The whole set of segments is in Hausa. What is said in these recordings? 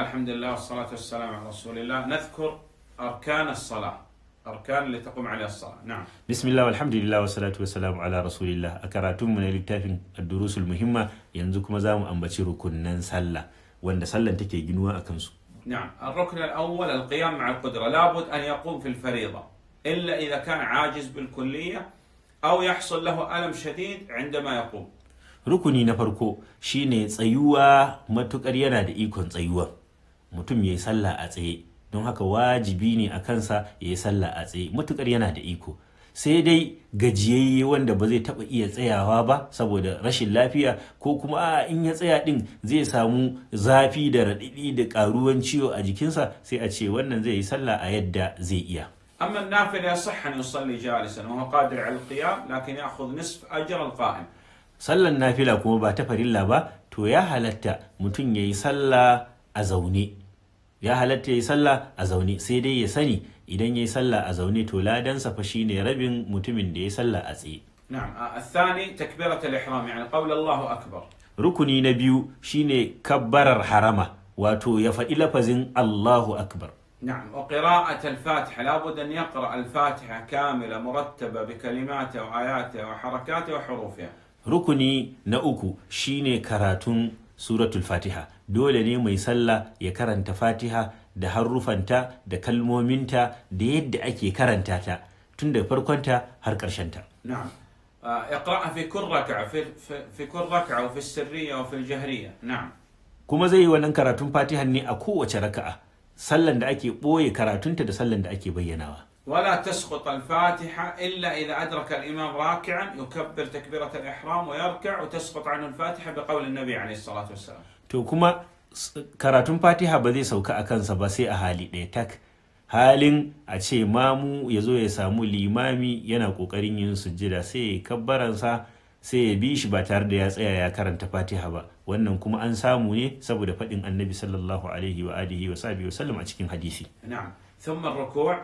الحمد لله والصلاة والسلام على رسول الله. نذكر أركان الصلاة. أركان اللي تقوم عليها الصلاة. نعم. بسم الله والحمد لله والصلاة والسلام على رسول الله. أكراتم من الكتاب الدروس المهمة. ينزكم زام أم بشير كنا سلة وأن سلة تكي جنوا أكنسو. نعم. الركن الأول القيام مع القدرة. لابد أن يقوم في الفريضة. إلا إذا كان عاجز بالكلية أو يحصل له ألم شديد عندما يقوم. ركني نفركو. شيني تسيوة ما تكريانا دي إيكون تسيوة mutum ya yi sallah a tsaye don haka wajibi ne a kansa ya yi sallah a tsaye matukar yana da iko sai dai gajiyayye wanda ba zai taba iya tsayawa ba saboda rashin lafiya ko kuma a in ya tsaya din zai samu zafi da raɗiɗi da ƙaruwan ciwo a jikinsa sai a ce wannan zai yi sallah a yadda zai iya أما النافلة يصح أن يصلي جالسا وهو قادر على القيام لكن يأخذ نصف أجر القائم sallan nafila kuma ba ta farilla ba to ya halatta mutum ya ya halatta ya yi sallah a zaune sai dai ya sani idan ya yi sallah a zaune to ladansa fa shine rabin mutumin da ya yi sallah a tsaye نعم آه، الثاني تكبيرة الإحرام يعني قول الله أكبر rukuni na biyu shine kabbarar harama wato ya faɗi lafazin Allahu akbar نعم وقراءة الفاتحة لابد أن يقرأ الفاتحة كاملة مرتبة بكلماتها وآياتها وحركاتها وحروفها rukuni na uku shine karatun suratul fatiha dole ne mai sallah ya karanta fatiha da harufanta da kalmominta da yadda ake karanta ta tun da farkonta har ta. نعم آه، اقرأها في كل ركعة في, في, في كل ركعة وفي السرية وفي الجهرية نعم kuma zai yi wannan karatun fatihan ne a kowace raka'a sallan da ake ɓoye karatunta da sallan da ake bayyanawa ولا تسقط الفاتحة إلا إذا أدرك الإمام راكعا يكبر تكبيرة الإحرام ويركع وتسقط عنه الفاتحة بقول النبي عليه الصلاة والسلام s- karatun fatiha ba zai sauka a kansa ba sai a hali ɗaya tak halin a ce mamu ya zo ya samu limami yana ƙoƙarin yin sujjada sai ya kabbaransa sai ya bi shi ba tare da ya tsaya ya karanta fatiha ba wannan kuma an samu ne saboda faɗin annabi sallallahu alaihi wa alihi wa sahbihi wa sallam a cikin hadisi نعم ثم الركوع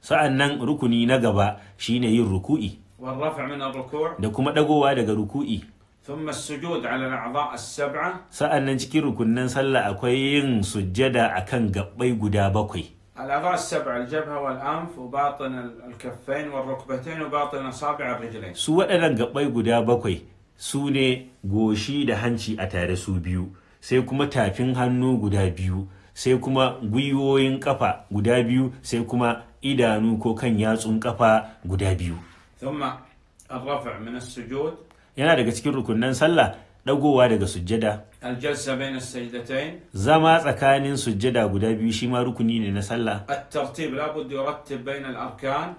sa'an nan rukuni na gaba shine yin ruku'i والرفع من الركوع da kuma ɗagowa daga ruku'i ثم السجود على الأعضاء السبعة sa'an nan cikin rukunnan sallah akwai yin sujjada akan gabbai guda bakwai الأعضاء السبعة الجبهة والأنف وباطن الكفين والركبتين وباطن أصابع الرجلين su waɗannan gabbai guda bakwai su ne goshi da hanci a tare su biyu sai kuma tafin hannu guda biyu sai kuma gwiwoyin kafa guda biyu sai kuma idanu ko kan yatsun kafa guda biyu ثم الرفع من السجود yana daga cikin rukunnan sallah ɗagowa daga sujjada الجلسة بين السجدتين zama tsakanin sujjada guda biyu shi ma rukuni ne na sallah الترتيب لابد يرتب بين الأركان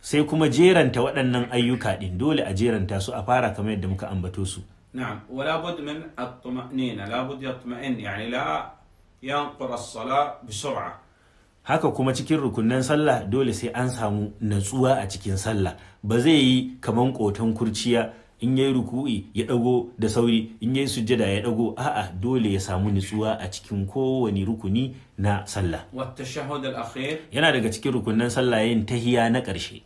sai kuma jeranta waɗannan ayyuka ɗin dole a jeranta su a fara kamar yadda muka ambato su نعم ولا بد من الطمأنينة لا بد يطمئن يعني لا ينقر الصلاة بسرعة haka kuma cikin rukunan sallah dole sai an samu natsuwa a cikin sallah. Ba zai yi kaman koton kurciya in yayi ruku'i ya dago da sauri in yayi sujjada ya dago. A'a dole ya samu nutsuwa a cikin kowane rukuni na sallah. Yana daga cikin rukunan sallah yin tahiya na ƙarshe.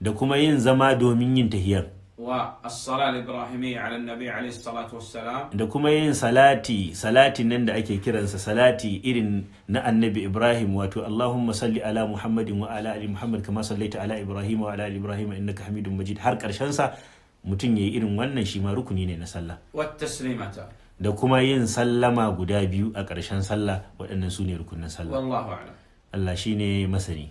Da kuma yin zama domin yin tahiyar. wa as-salat al-ibrahimiyya ala nabi alayhi salatu wassalam. Da kuma yin salati salati nan da ake kiransa salati irin na annabi ibrahim wato allahumma salli ala muhammadin wa ala ali muhammad kama sallaita ala ibrahim wa ala ali ibrahim innaka hamidun majid. Har ƙarshen sa mutum yayi irin wannan shi ma rukuni ne na sallah. Wa taslimata. Da kuma yin sallama guda biyu a ƙarshen sallah waɗannan rukunin sallah. Wallahu a'lam. Allah shine masani.